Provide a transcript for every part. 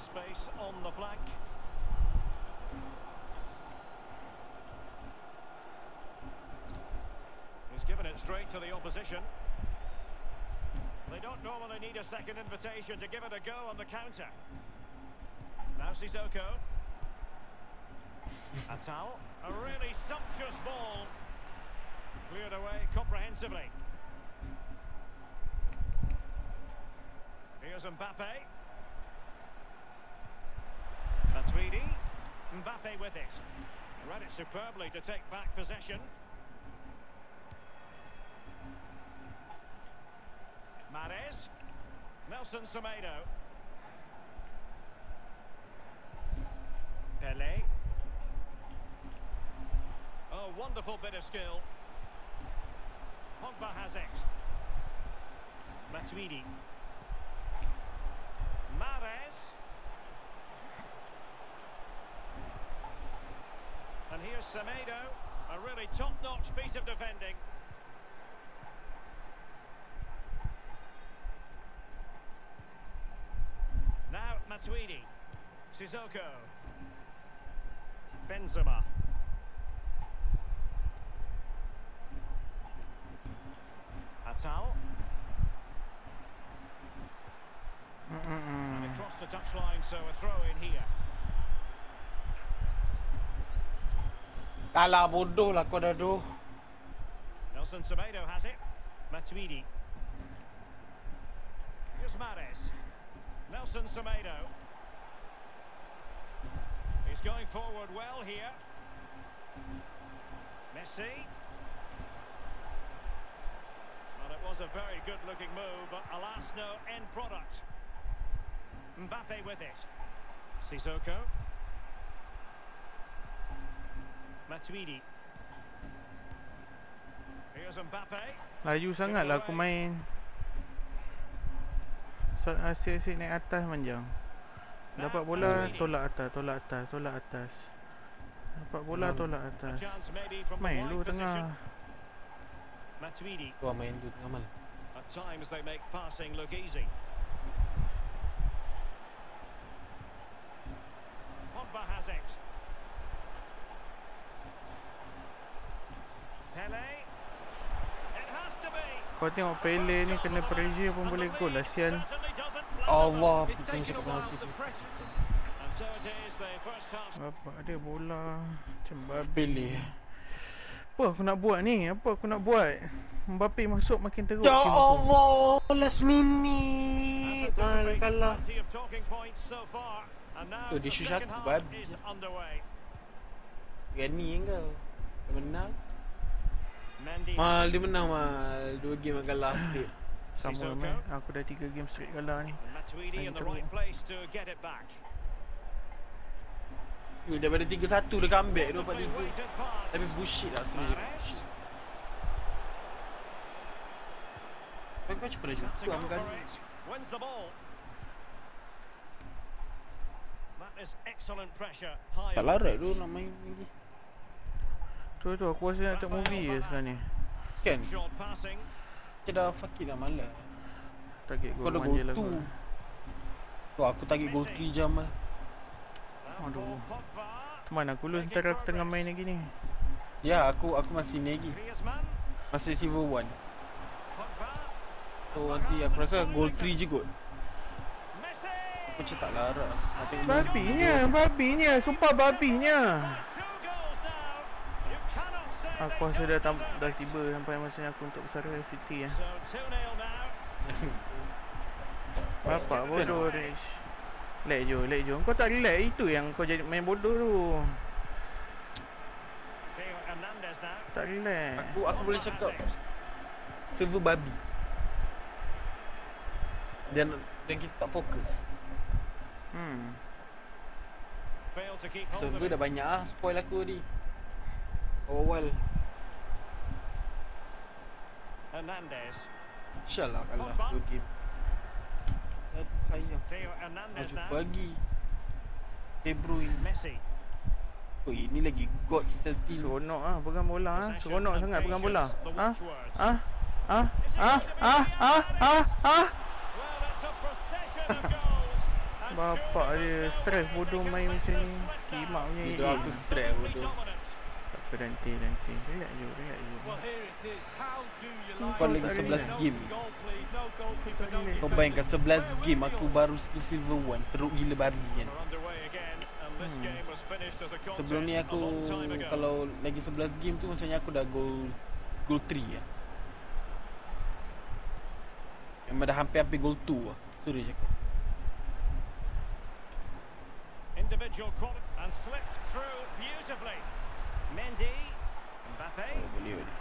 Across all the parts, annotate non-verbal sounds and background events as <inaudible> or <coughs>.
space on the flank. He's given it straight to the opposition. They don't normally need a second invitation to give it a go on the counter. Now Sissoko. Atal. A really sumptuous ball. Cleared away comprehensively. Here's Mbappe. Matuidi. Mbappe with it. Read it superbly to take back possession. Mares. Nelson Semedo. Pele. Oh, wonderful bit of skill. Pogba has it. Matuidi. Mares. And here's Semedo. A really top-notch piece of defending. Now Matuidi. Sissoko. Benzema. Atal. And across the touchline, so a throw in here. Kalah bodoh lah kau dah tu. Nelson Semedo has it. Matuidi. Here's Mares. Nelson Semedo. He's going forward well here. Messi. Well, it was a very good-looking move, but alas, no end product. Mbappe with it. Sissoko. Matuidi. Here's Mbappe. Laju sangat lah aku main Asyik-asyik naik atas manjang Dapat bola tolak atas, tolak atas, tolak atas Dapat bola tolak atas Main lu tengah Matuidi. Kau main tu tengah mana? At times they make passing look easy. Pogba has it. Kau tengok Pele ni kena pressure pun boleh gol lah sian Allah Pukul Bapak ada bola Macam babi Apa aku nak buat ni? Apa aku nak buat? Mbappe masuk makin teruk. Ya Allah Last minute. Ah kalah. Tu dia syusat Babi Gani kau Menang. Mal dia menang mal. Dua game akan kalah sikit Sama lah man Aku dah tiga game straight kalah ni. Ui daripada tiga satu dia comeback tu dapat tiga. Tapi bullshit lah sebenarnya. Kau cepat dah satu lah makan Tak larat tu nak main lagi. Tu tu aku rasa nak tengok movie je sekarang ni. Kan? Kita dah fuck it dah malas. Target Kau gol je lah 2. gol. Tu aku target goal 3 jam lah. Aduh. Pogba. Mana aku lu ntar aku tengah main lagi ni. Ya, aku aku masih ni lagi. Masih silver 1. Pogba. So nanti aku rasa goal 3 je kot. Aku macam tak larat. Babinya, babinya, sumpah babinya. Aku rasa dah tam, dah tiba sampai masanya aku untuk bersara City ya. So 2-0 now. <laughs> Bapak bodoh Rish. Lag jo, lag jo. Kau tak relax itu yang kau jadi main bodoh tu. Tak relax. Aku aku boleh cakap server babi. Dan dan kita tak fokus. Hmm. Server dah banyak ah spoil aku ni. Awal. Hernandez. InsyaAllah kalah. 2 game. Aduh sayang. Theo Hernandez Maju pagi. De Bruyne. Messi. Oh ini lagi God 13. Seronok ah pegang bola ah. Seronok sangat pegang bola. patience, the Ah. watchwords. Ah. Ah. Ah. Ah. Ah. Ah. Ah. Well, it's a procession of goals, <laughs> and Bapak dia stres bodoh main macam ni. Kimak punya Itu AA. aku stress bodoh. Apa nanti nanti. Relax je, relax je. Kau lagi tak 11 relax. game. Kau bayangkan 11 game aku baru skill silver 1 teruk gila bari kan. Sebelum ni aku kalau lagi 11 game tu macamnya aku dah goal goal 3 lah. Memang dah hampir-hampir goal 2 lah. Sorry cakap. Individual quality and slipped through beautifully. Mendy, Mbappe. Oh, boleh boleh.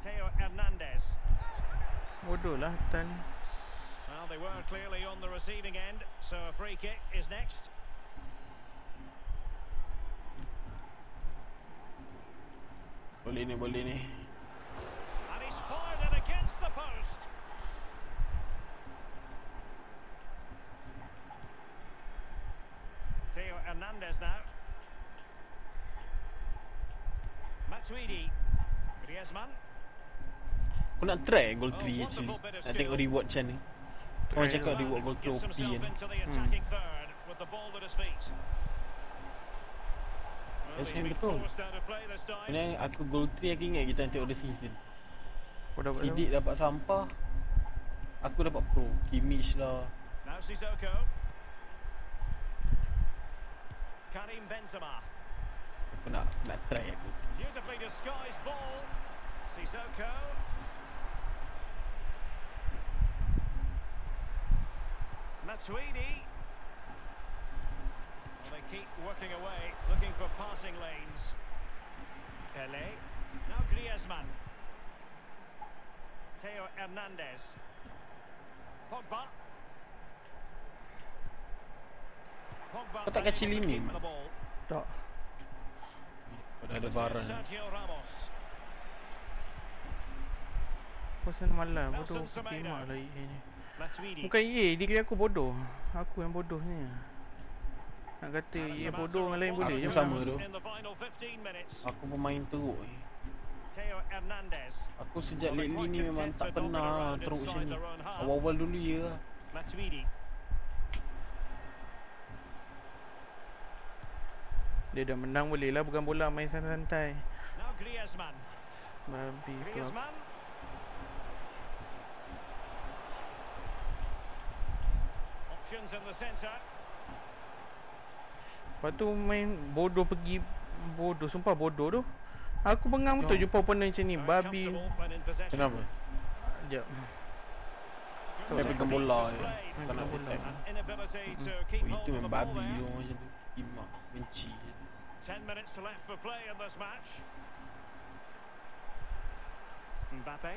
Theo Hernandez. Bodoh lah Tan. Well, they were clearly on the receiving end, so a free kick is next. Boleh ni, boleh ni. And he's fired it against the post. Teo Hernandez now. Matuidi. Griezmann. Aku nak try goal 3 je sini. Nak tengok reward macam ni. Orang cakap reward goal 3 OP kan. Hmm. Yes, yang betul. Ini aku goal 3 aku ingat kita nanti order season. Dapat Sidik dapat sampah. Aku dapat pro. Kimmich lah. Now Sissoko. Karim Benzema. Aku nak nak. Beautifully disguised ball. Sissoko. Matuidi. Well, they keep working away, looking for passing lanes. Pele. Now Griezmann. Theo Hernandez. Pogba. Kau tak kacau the ball. Tak. Ada barang. Pasal malas bodoh kimak lah EA ni. Bukan EA, diri aku bodoh. Aku yang bodohnya. Nak kata EA bodoh dengan lain boleh Aku je. sama tu. In the final 15 minutes. Aku pemain teruk ni. Aku sejak lately ni memang tak pernah teruk macam ni. Awal-awal dulu ya. Matuidi. Dia dah menang boleh lah bukan bola main santai-santai. Now Mabi Lepas tu main bodoh pergi bodoh sumpah bodoh tu. Aku bengang betul jumpa opponent macam ni. Babi. Kenapa? Jap. Dia pegang bola eh. je. Kena bola. Oh, itu memang babi tu macam tu. Imak. Benci je. 10 minutes to left for play in this match. Mbappe.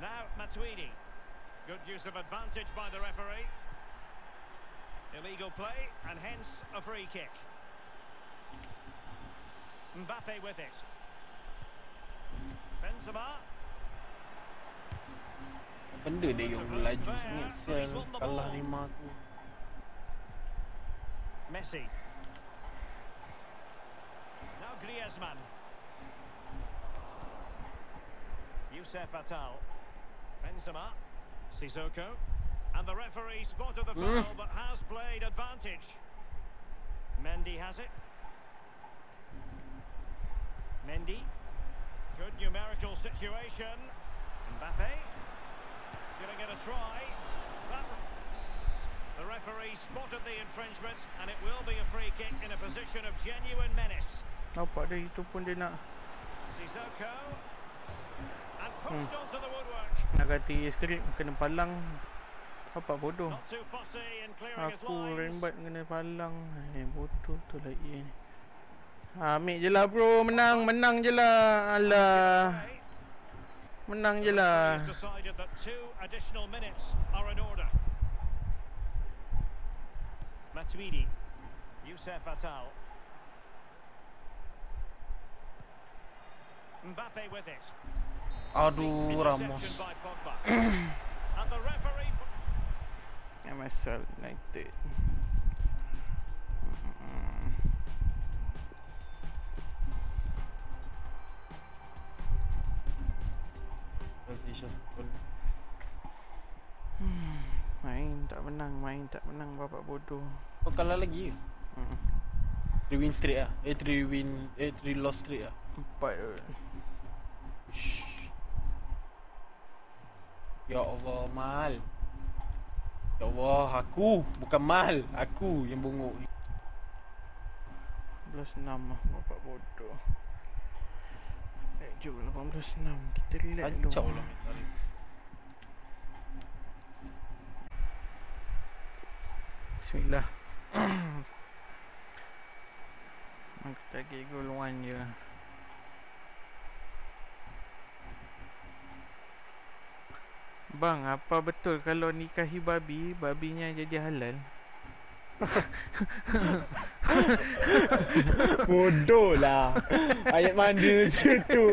Now Matuidi. Good use of advantage by the referee. Illegal play and hence a free kick. Mbappe with it. Benzema. Benda dia yang laju sangat Sial Kalah lima aku Messi. Now Griezmann. Youssouf Atal. Benzema. Sissoko. And the referee spotted the Mm. foul but has played advantage. Mendy has it. Mendy. Good numerical situation. Mbappe. Giving it a try. That the referee spotted the infringement and it will be a free kick in a position of genuine menace. Nampak dia itu pun dia nak hmm. Nak ganti skrip kena palang. Nampak bodoh. Aku rembat kena palang. Eh bodoh tu lagi ni. Ha, Ambil je lah bro. Menang menang je lah. Alah. Menang je lah. Matuidi Youssef Atal Mbappe with it. Aduh Ramos <clears throat> MSL United. Hmm, main tak menang, main tak menang bapak bodoh. Kau kalah lagi ke? Hmm. 3 win straight lah. Eh 3 win eh 3 loss straight lah. Shh. Ya Allah, mal. Ya Allah, aku bukan mal. Aku yang bongok ni. 18-6 lah bapak bodoh. Eh, jom 18-6. Kita relax dulu. Kacau lah. Bismillah. <coughs> Aku tagih gol one je. Bang, apa betul kalau nikahi babi, babinya jadi halal? <laughs> Bodoh lah. Ayat mana je tu?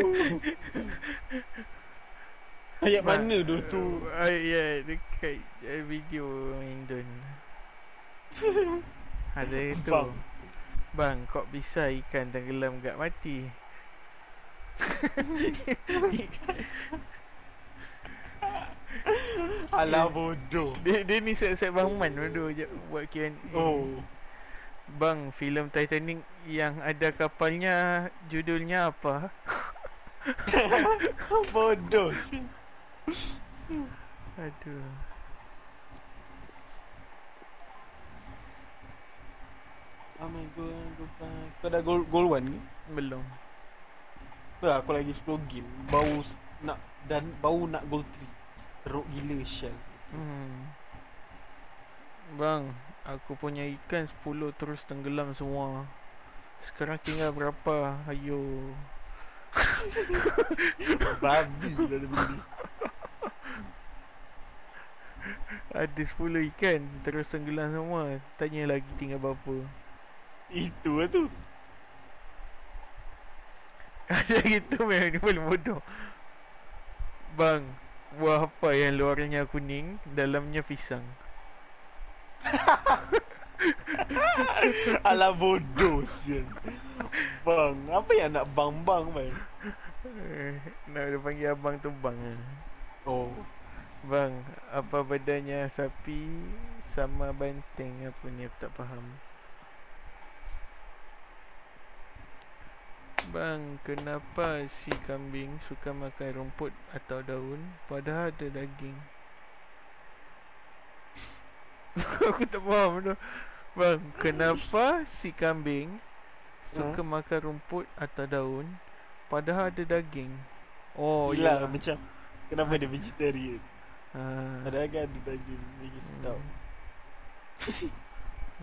Ayat Bang, mana tu tu? Ya, dekat video Indon. Ada itu. Bang. Bang, kok bisa ikan tenggelam gak mati? <laughs> Alah bodoh. dia, dia ni set-set Bang Man bodoh je buat Q&A. Oh. Bang, filem Titanic yang ada kapalnya judulnya apa? <laughs> bodoh. Aduh. Oh my god, go back. Kau dah goal goal one ke? Belum. Tak, aku lagi 10 game. Bau nak dan bau nak goal 3. Teruk gila shell. Hmm. Bang, aku punya ikan 10 terus tenggelam semua. Sekarang tinggal berapa? Ayo. <laughs> Babi dah ada beli. Ada 10 ikan terus tenggelam semua. Tanya lagi tinggal berapa. Itu lah tu. <laughs> Ada gitu memang ni paling bodoh. Bang, buah apa yang luarnya kuning, dalamnya pisang? <laughs> Alah bodoh sial. Bang, apa yang nak bang-bang bang? Eh, nak dia panggil abang tu bang ah. Oh. Bang, apa bedanya sapi sama banteng apa ni aku tak faham. Bang, kenapa si kambing suka makan rumput atau daun padahal ada daging? <laughs> aku tak faham tu. Bang, kenapa si kambing suka makan rumput atau daun padahal ada daging? Oh, Hilang ya. macam Kenapa dia vegetarian? Ah. Padahal kan ada daging lagi sedap.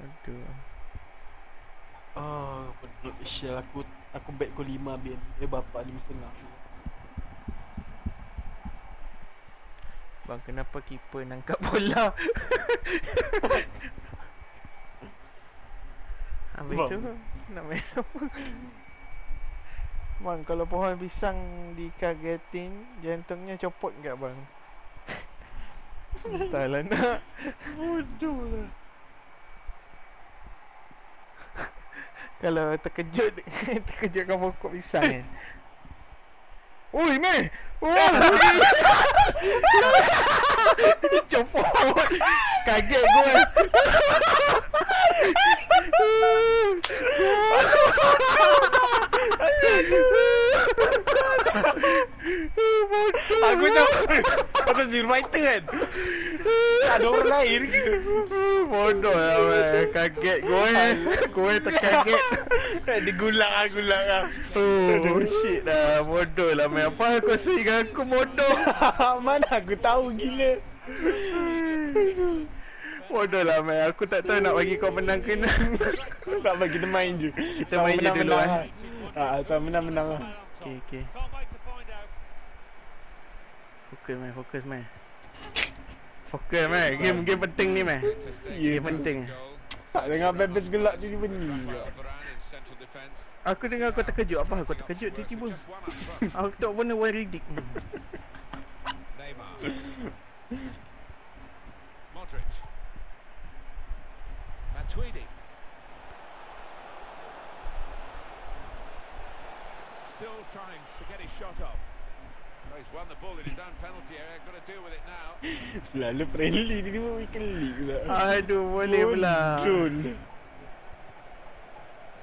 Aduh. Oh, betul shell aku aku bet kau 5 bin. Eh bapak 5 setengah. Bang, kenapa keeper nangkap bola? <laughs> Habis Bang. tu nak main apa? Bang, kalau pohon pisang dikagetin, jantungnya copot enggak bang? <laughs> Entahlah nak. Bodoh lah. Kalau terkejut, <laughs> terkejutkan pokok pisang kan? Oi, meh! Oh! Copot! Kaget gue! <laughs> <laughs> <laughs> Aku tahu Pasal zero fighter kan Ada orang lain ke Bodoh lah meh. Kaget gue! Gue terkaget! <laughs> Dia gulak lah gulak lah Oh shit lah Bodoh lah meh. Apa kau sehingga aku bodoh? <laughs> Mana aku tahu gila Bodoh lah meh. Aku tak tahu nak bagi kau menang ke nak. Tak apa kita main je Kita main je dulu, eh. lah. Ah, sama menang-menang lah Okay, okay. Fokus meh, fokus meh. Fokus meh. Game game penting ni meh. Game penting. Tak dengar bebas gelak dia benda Aku dengar kau terkejut. Apa kau terkejut tiba-tiba? <laughs> Aku tak pernah one ridik. Modric. Matuidi. Still trying to get his shot off. Selalu friendly dia dua weekend league pula. Aduh, boleh pula. Control.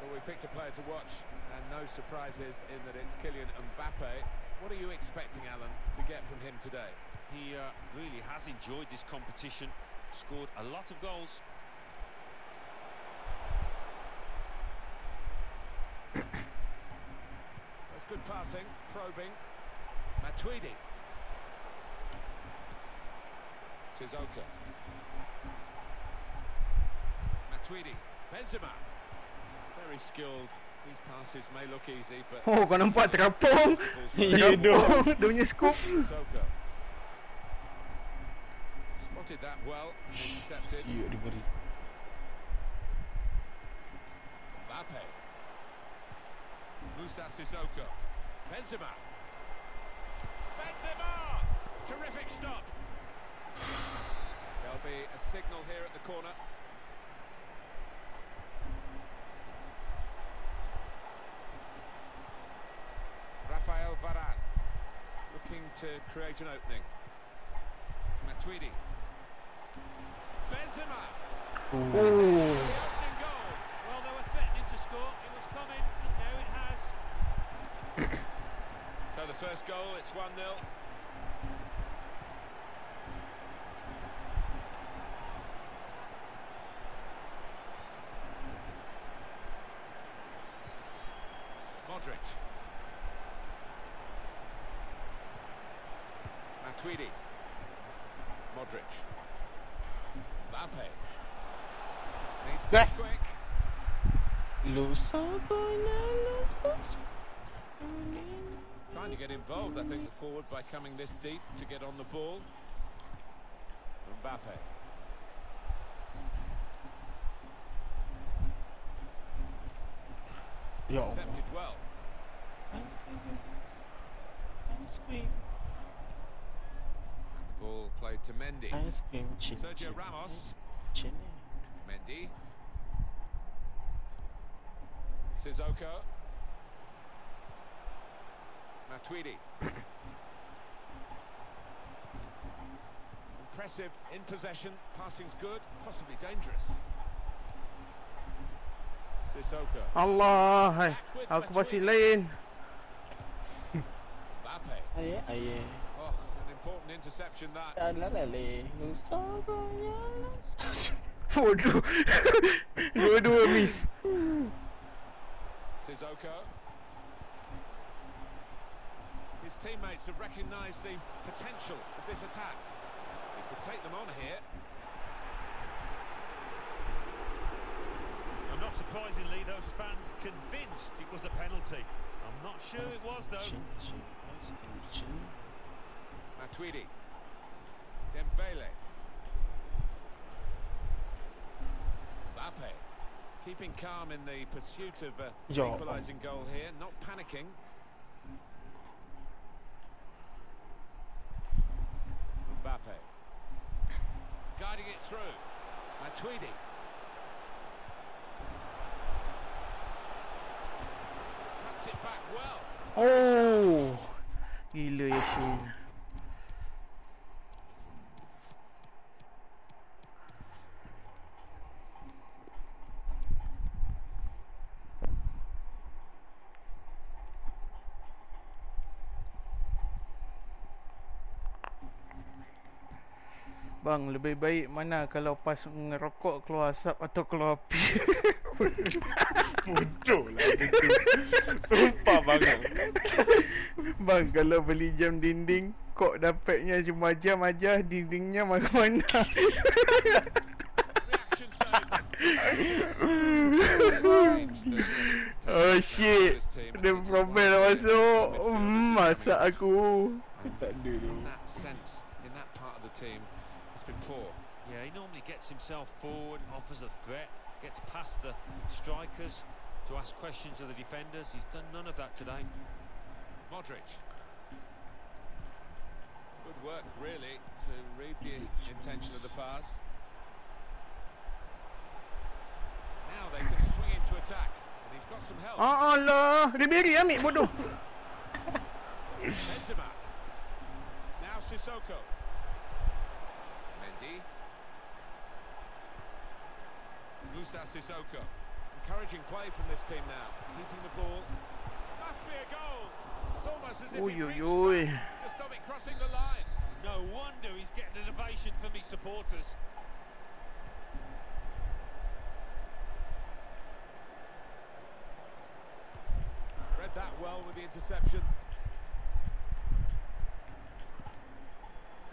Well, we picked a player to watch, and no surprises in that it's Kylian Mbappe. What are you expecting, Alan, to get from him today? He uh, really has enjoyed this competition, scored a lot of goals. That's good passing, probing. Matuidi. Sissoko. Matuidi. Benzema. Very skilled. These passes may look easy, but... Oh, kau nampak terapung. Ya, Terapung. Dia punya scoop. Sissoko. Spotted that well, intercepted. Siut dia beri. Mbappe. Moussa Sissoko. Benzema. Benzema! Terrific stop. There'll be a signal here at the corner. Rafael Varane looking to create an opening. Matuidi. Benzema. Oh. Oh. Opening goal. Well, they were threatening to score. It was coming, and now it has. So the first goal, it's 1 0. Modric. Matuidi. Modric. Mbappe. Needs to be quick. Trying to get involved, I think, the forward by coming this deep to get on the ball. Mbappe. Ya Allah. Intercepted well. Ball played to Mendy. Ice cream chin Sergio. Ramos. Mendy. Sissoko. Matuidi. Impressive in possession. Passing's good, possibly dangerous. Sissoko. Allah, hai. Aku pasti lain. Mbappe. Aye, aye. Oh, an important interception that. Alalale. Bodoh. Dua-dua miss. Sissoko. His teammates have recognised the potential of this attack. He could take them on here. And not surprisingly, those fans convinced it was a penalty. I'm not sure it was, though. Chin, chin. Ice cream chin. Matuidi. Dembele. Mbappe. Keeping calm in the pursuit of uh, equalising goal here, not panicking. Mbappe. Guiding it through. Matuidi. Cuts it back well. Oh. Gila Bang, lebih baik mana kalau pas ngerokok keluar asap atau keluar api? Bodoh lah dia tu. Sumpah bang. Bang, kalau beli jam dinding, kok dapatnya cuma jam aja, dindingnya mana-mana. Oh shit. Dia problem dah masuk. Hmm, masak aku. Tak ada tu. In that sense, in that part of the team, it's been poor. Yeah, he normally gets himself forward, offers a threat, gets past the strikers to ask questions of the defenders. He's done none of that today. Modric. Good work, really, to read the intention of the pass. Now they can swing into attack, and he's got some help. Ah Allah, Ribery ambil bodoh. Benzema. Now Sissoko. Mendy. Moussa Sissoko. Encouraging play from this team now. Keeping the ball. Must be a goal. It's almost as if Oi, he reached oi. to stop it crossing the line. No wonder he's getting an ovation from his supporters. Read that well with the interception.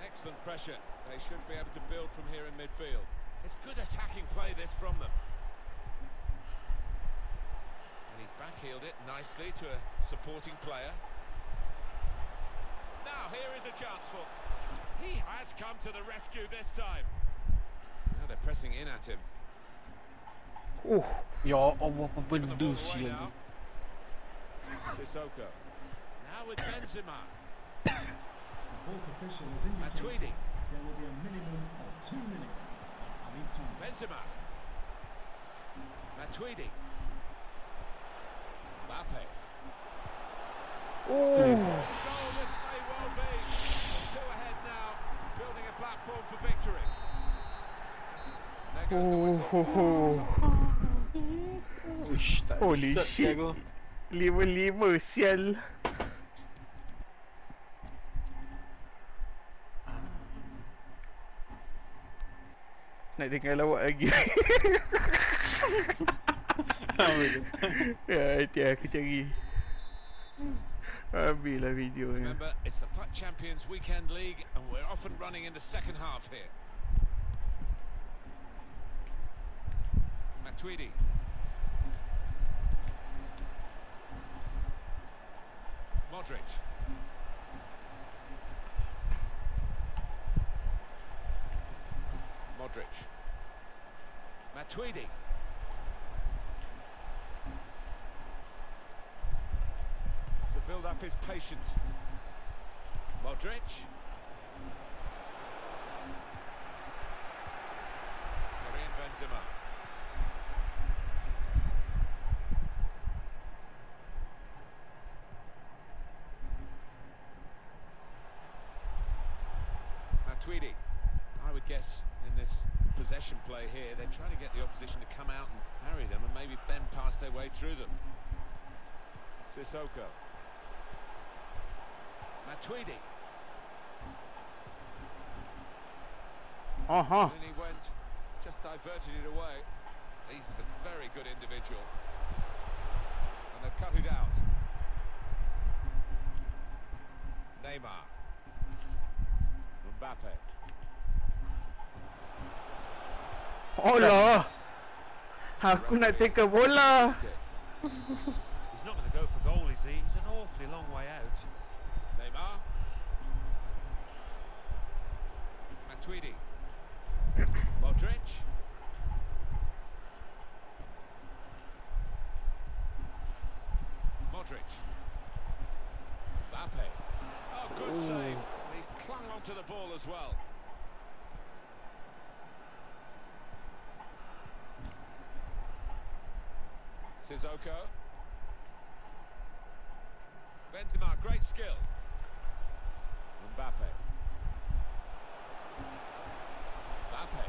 Excellent pressure. They should be able to build from here in midfield. It's good attacking play this from them. And he's backheeled it nicely to a supporting player. Now here is a chance for... He has come to the rescue this time. Now they're pressing in at him. Oh, Ya Allah apa Put the benda ball away sial now. Sissoko. Now with Benzema. <laughs> The fourth official has Matuidi. indicated there will be a minimum of two minutes of each time. Benzema. Matuidi. Mbappe. oh. Goal this may well be. They're two ahead now, building a platform for victory. There goes the Oh, whistle. ho, ho. Uish, tak Holy shot shit. aku. Lima-lima sial. Nak dengar lawak lagi. Apa tu? ya, nanti aku cari. Habislah video ni. Remember, it's the FUT Champions Weekend League, and we're off and running in the second half here. Matuidi. Modric. Modric. Matuidi. The build-up is patient. Modric. Karim Benzema. Matuidi. I would guess this possession play here, they're trying to get the opposition to come out and harry them and maybe bend pass their way through them. Sissoko. Matuidi. Aha. And he went, just diverted it away. He's a very good individual. And they've cut it out. Neymar. Mbappe. Alah. Aku nak take a bola. He's not going to go for goal, is he? He's an awfully long way out. Neymar. Matuidi. Modric. Modric. Mbappe. Oh, good save. And he's clung onto the ball as well. Sissoko. Benzema, great skill. Mbappe. Mbappe.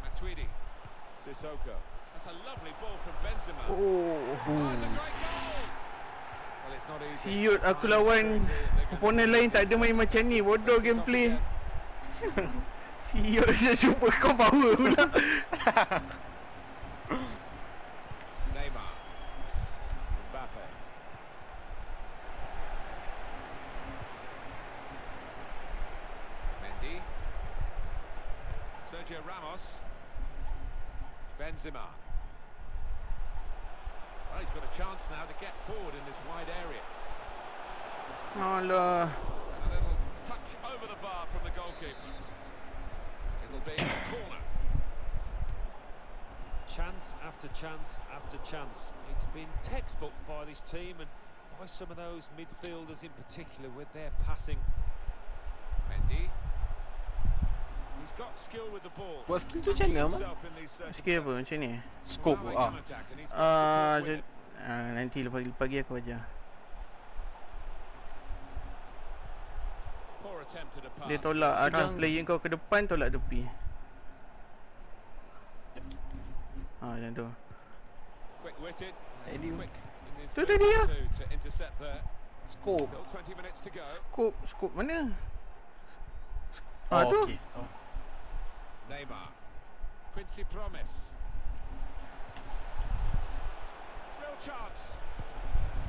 Matuidi. Sissoko. That's a lovely ball from Benzema. Oh. Oh, it's a great goal. Well, it's not easy. Siut aku lawan opponent lain tak ada main macam ni. Bodoh gameplay. Siut saya super kau power pula. Neymar. Mbappe. Mendy. Sergio Ramos. Benzema. Well, he's got a chance now to get forward in this wide area. Alah. Uh, and a little touch over the bar from the goalkeeper. It'll be a corner. Chance after chance after chance. It's been textbook by this team and by some of those midfielders in particular with their passing. Mendy. Bă, skill tu ce mă? Skill bă, ce ne? Scopul, a. A, nanti A, lentil, bă, îl. Dia tolak, ah, ada Kadang... player kau ke depan tolak tepi Ha, macam tu Tu tu dia ah. Scope Scope, scope mana? Oh, ah oh, tu okay. oh. Neymar. Quincy Promes. Real chance.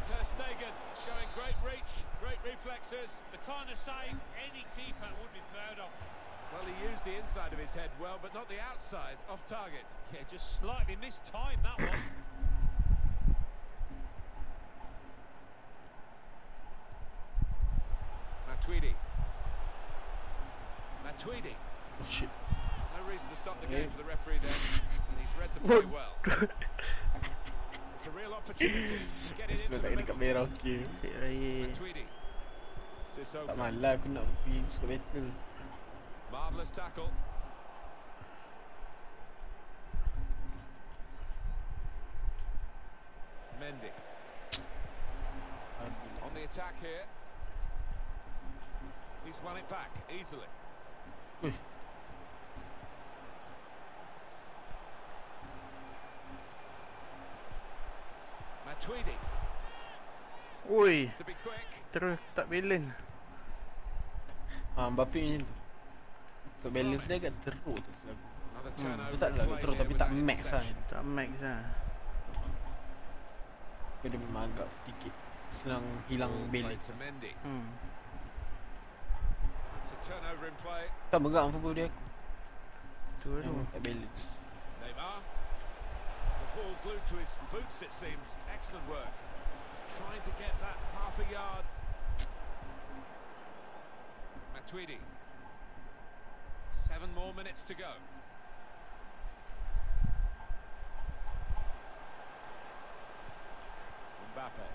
Ter Stegen showing great reach, great reflexes. The kind of save any keeper would be proud of. Well, he used the inside of his head well, but not the outside, off target. Yeah, just slightly missed time, that one. <coughs> Matuidi. Matuidi. Oh, shit. No reason to stop the game for the referee then, and he's read the play <laughs> well. It's a real opportunity to <laughs> get it into the tak dekat middle. merah okey. Cik raya. Matuidi. Tak Sissoko. malah aku nak pergi suka battle. Marvellous tackle. Mendy on the attack here. He's won it back easily. Ui. Terus tak balance. Haa Mbappe macam tu. So balance dia agak teruk tu selalu Hmm, tak adalah teruk tapi lah. tak max lah. Tak max lah. Tapi dia memang agak sedikit Senang hilang balance. Hmm. Tak bergak dengan dia. Aku Tu tu Tak balance. Neymar. The ball glued to his boots, it seems. Excellent work. Trying to get that half a yard. Matuidi. Seven more minutes to go. Mbappe.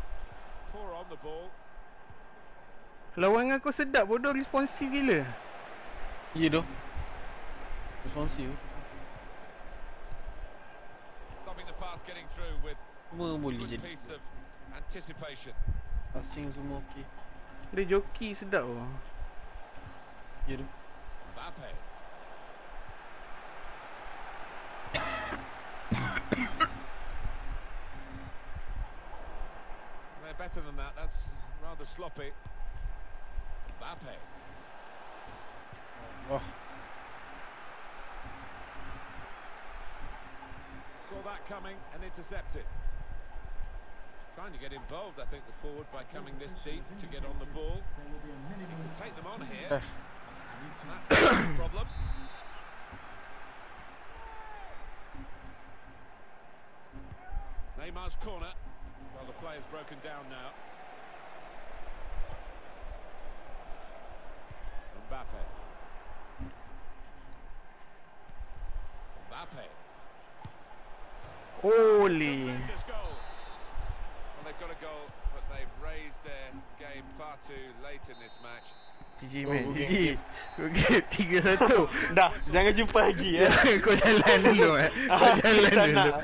Poor on the ball. Lawan aku sedap bodoh responsif gila. Ya tu. Responsif. Oh. Stopping the pass getting through with Semua boleh good jadi. piece of anticipation. Passing semua okey. Dia joki sedap oh. Ya tu. Mbappe. <coughs> They're better than that. That's rather sloppy. Mbappe. Wah. Saw that coming and intercepted. Trying to get involved, I think, the forward by coming this deep to get on the ball. There will be a He can take them on here. That's <coughs> problem. Neymar's corner. Well, the player's broken down now. Mbappe. Mbappe. Holy. Got a goal, but they've raised their game far too late in this match. GG man, okay. GG. Okay, 3-1. Dah, jangan jumpa lagi ya. <laughs> Kau jalan dulu eh. <laughs> Kau Ah, jalan tak dulu. nak.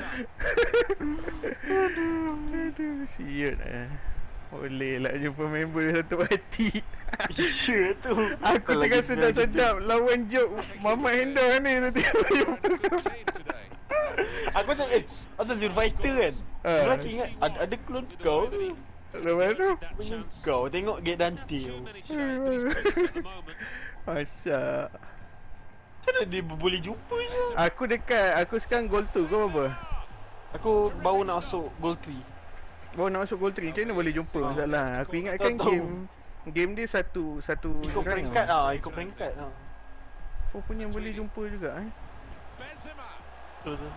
<laughs> Aduh, siut eh. Boleh lah jumpa member satu hati. Ya tu. Aku tengah sedap-sedap lawan joke Mama Henda ni nanti Aku macam eh, asal Zero Fighter kan. Ah. Aku lagi ingat ada, ada klon kau tu. Lepas tu Punya kau tengok Get Dante. Tu. many today, but he's cooking at the moment. Masya Macam mana dia boleh jumpa je? Aku dekat Aku sekarang goal 2 Kau apa? Aku baru nak masuk goal 3. Baru nak masuk goal 3 Macam mana boleh jumpa masalah Aku ingatkan Tak tahu. game Game dia satu Satu Ikut peringkat tau. ah, ikut peringkat ah. Kau punya boleh jumpa juga eh Benzema. Betul tu.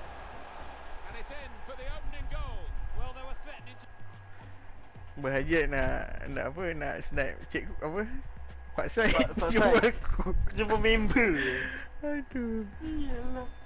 Berhajat nak Nak apa Nak snipe Cik apa? Pak Sai. Jumpa aku. Jumpa member. Aduh. Iyalah.